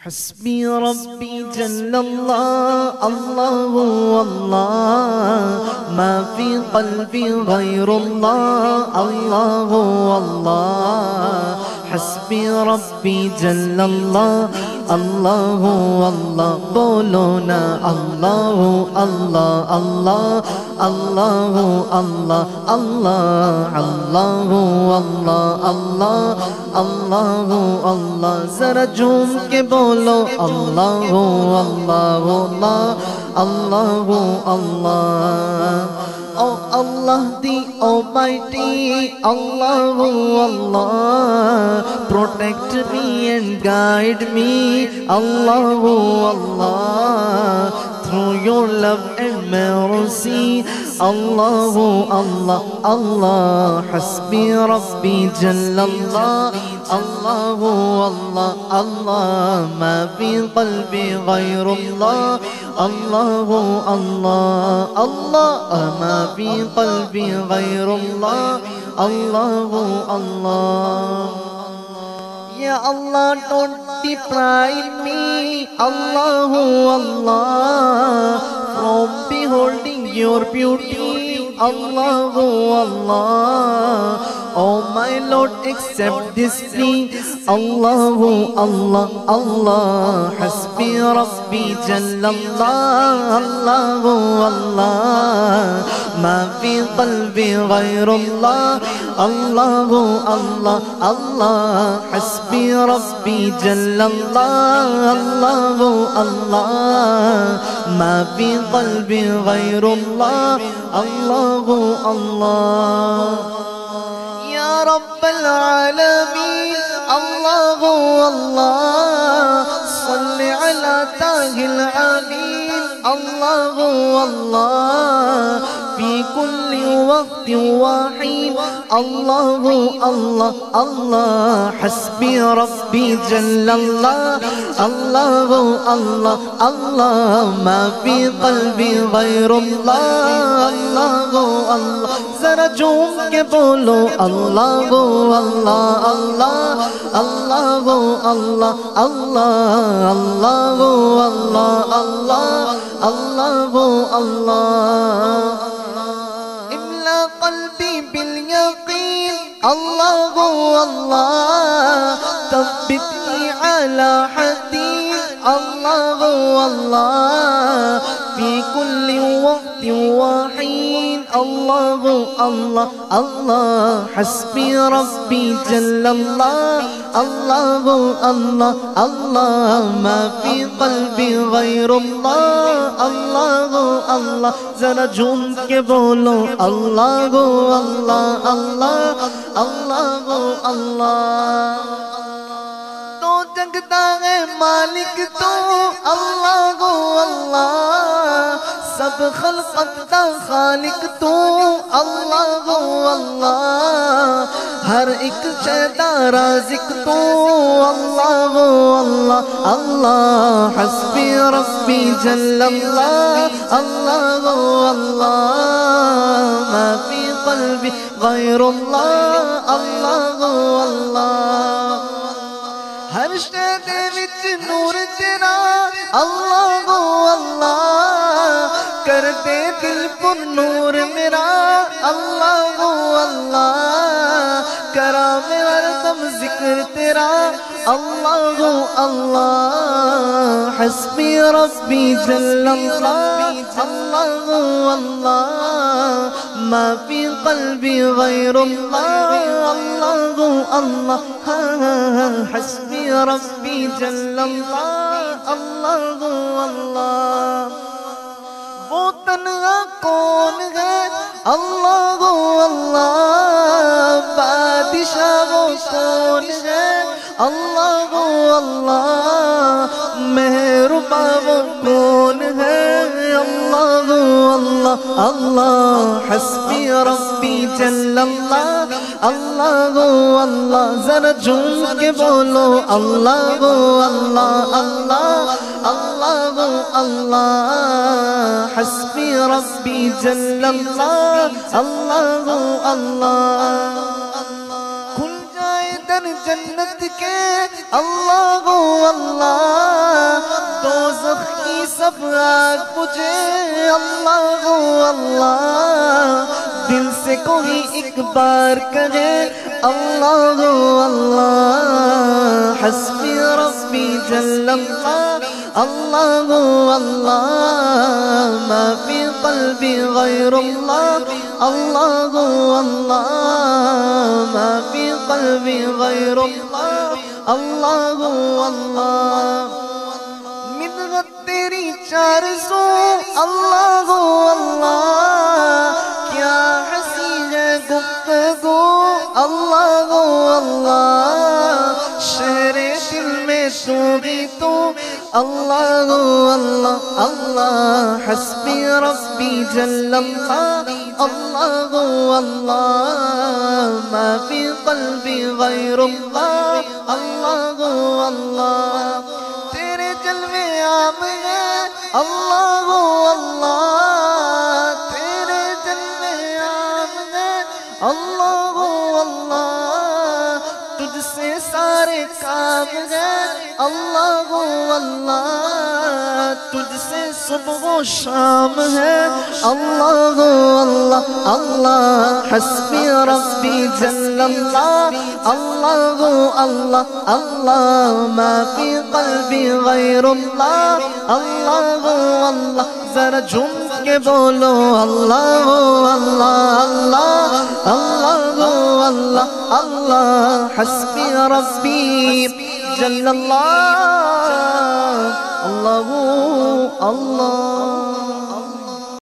حسبي ربي جل الله الله والله. ما في قلبي غير الله الله والله. حسبي ربي جل الله اللہ اللہ بولو نا اللہ اللہ اللہ اللہ اللہ اللہ اللہ اللہ اللہ اللہ اللہ ذرا جھوم کے بولو اللہ اللہ اللہ اللہ اللہ Oh Allah the Almighty Allah Allah protect me and guide me Allah Allah through your love and mercy الله الله حسبي ربي جل الله الله الله الله ما في قلبي غير الله الله الله الله ما في قلبي غير الله الله الله Ya Allah don't deprive me Allah Allah from beholding your beauty Allah Allah Oh my Lord accept this plea. الله الله الله حسبي ربي جل الله الله الله ما في قلبي غير الله الله الله الله حسبي ربي جل الله الله الله ما في قلبي رب العالمين. الله الله. صل على تاج العالمين. الله الله. في كل وقت وحين الله الله الله حسبي ربي جل الله الله الله الله ما في قلبي غير الله الله الله سرجوم كبولو الله الله الله الله الله الله الله الله الله الله الله الله الله الله. ثبتني على حديث الله الله. في كل وقت وحين اللہ اللہ اللہ. حسبی ربی جل اللہ. اللہ اللہ اللہ. ما فی قلبی غیر اللہ. اللہ اللہ. ذرا جھوم کے بولو. اللہ اللہ اللہ. اللہ اللہ. جگتا ہے مالک تو. اللہ گو اللہ. سب خلقت تا خالق تو الله و اللہ۔ ہر ایک شیدہ رازق تو اللہ و الله اللہ حسبی جل اللہ۔ اللہ و ما في قلبي غير الله الله و اللہ۔ ہر شیدے وچ نور تیرا۔ اللہ و کر دے دل پر نور میرا۔ اللہ ہو اللہ۔ کرا میرا ذکر تیرا۔ اللہ ہو اللہ۔ حسبی ربی جل اللہ۔ اللہ ہو اللہ۔ ما فی قلبی غیر اللہ۔ اللہ ہو اللہ۔ ہاں، ہاں، ہاں۔ حسبی ربی جل اللہ۔ اللہ ہو اللہ۔ تنہا کون ہے؟ اللہ ہو اللہ، بادشاہ وہ کون ہے؟ اللہ ہو اللہ محربا وہ کون ہے؟ اللہ ہو اللہ اللہ، حسبی ربی جل اللہ۔ اللہ ہو اللہ، ذرا جھوم کے بولو، اللہ ہو اللہ اللہ اللہ ہو اللہ، حسبی ربی جل اللہ اللہ ہو اللہ، کھل جائے در جنت کے، اللہ ہو اللہ، دوزخ کی سب آگ مجھے اللہ ہو اللہ दिल से कोई एक बार कहे अल्लाह अल्लाह हस्बी रब्बी जल्लल्लाह अल्लाह अल्लाह मा फी कल्बी गैरुल्लाह अल्लाह अल्लाह मा फी कल्बी गैरुल्लाह अल्लाह अल्लाह मिन्नत तेरी चार सौ अल्लाह अल्लाह الله الله الله حسبي ربي جل الله الله الله ما في قلبي غير الله. الله الله تيري قلبي عام الله الله سارے کام ہے اللہ اللہ تجھ سے صبح و شام ہے۔ اللہ اللہ اللہ حسبی ربی جل اللہ۔ اللہ اللہ اللہ ما فی قلبی غیر اللہ۔ اللہ اللہ، ذرا جھوم کے بولو۔ اللہ اللہ اللہ الله حسبي ربي جل الله. الله الله.